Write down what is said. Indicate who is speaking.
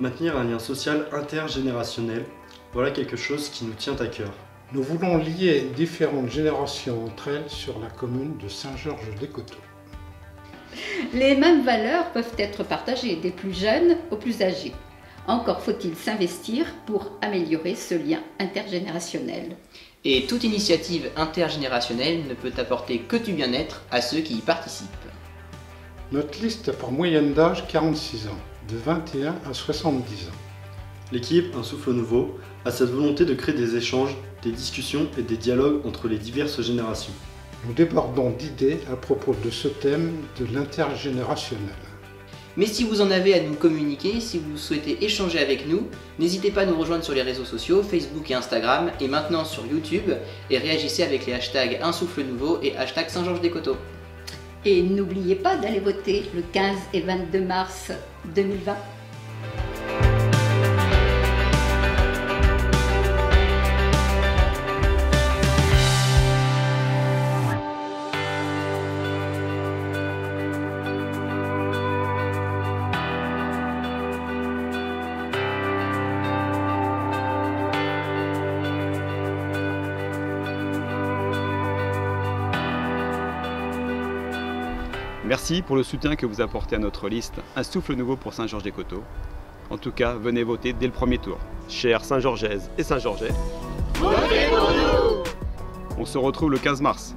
Speaker 1: entretenir un lien social intergénérationnel, voilà quelque chose qui nous tient à cœur.
Speaker 2: Nous voulons lier différentes générations entre elles sur la commune de Saint-Georges-des-Coteaux.
Speaker 3: Les mêmes valeurs peuvent être partagées des plus jeunes aux plus âgés. Encore faut-il s'investir pour améliorer ce lien intergénérationnel.
Speaker 4: Et toute initiative intergénérationnelle ne peut apporter que du bien-être à ceux qui y participent.
Speaker 2: Notre liste a pour moyenne d'âge 46 ans, de 21 à 70 ans.
Speaker 1: L'équipe Un souffle nouveau a cette volonté de créer des échanges, des discussions et des dialogues entre les diverses générations.
Speaker 2: Nous débordons d'idées à propos de ce thème de l'intergénérationnel.
Speaker 4: Mais si vous en avez à nous communiquer, si vous souhaitez échanger avec nous, n'hésitez pas à nous rejoindre sur les réseaux sociaux, Facebook et Instagram, et maintenant sur YouTube, et réagissez avec les hashtags Un souffle nouveau et hashtag Saint-Georges-des-Coteaux.
Speaker 3: Et n'oubliez pas d'aller voter le 15 et 22 mars 2020.
Speaker 5: Merci pour le soutien que vous apportez à notre liste Un souffle nouveau pour Saint-Georges-des-Coteaux. En tout cas, venez voter dès le premier tour.
Speaker 6: Chers Saint-Georgaises et Saint-Georgais,
Speaker 5: On se retrouve le 15 mars.